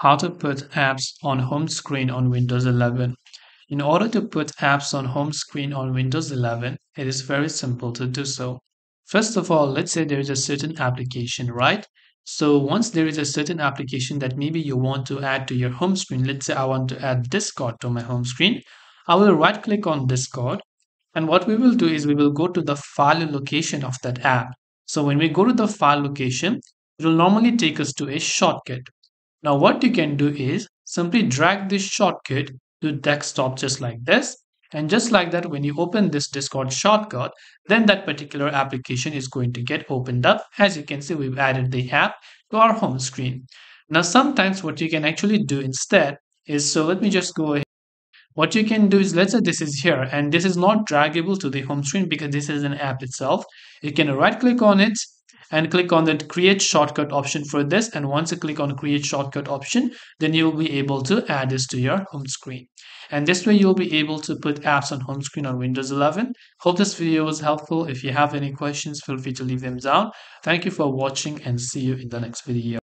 how to put apps on home screen on Windows 11. In order to put apps on home screen on Windows 11, it is very simple to do so. First of all, let's say there is a certain application, right? So once there is a certain application that maybe you want to add to your home screen, let's say I want to add Discord to my home screen, I will right click on Discord and what we will do is we will go to the file location of that app. So when we go to the file location, it will normally take us to a shortcut. Now what you can do is simply drag this shortcut to desktop just like this. And just like that, when you open this Discord shortcut, then that particular application is going to get opened up. As you can see, we've added the app to our home screen. Now, sometimes what you can actually do instead is, so let me just go ahead. What you can do is, let's say this is here, and this is not draggable to the home screen because this is an app itself. You can right click on it and click on the create shortcut option for this. And once you click on create shortcut option then you'll be able to add this to your home screen. And this way you'll be able to put apps on home screen on Windows 11 hope this video was helpful. If you have any questions feel free to leave them down. Thank you for watching and see you in the next video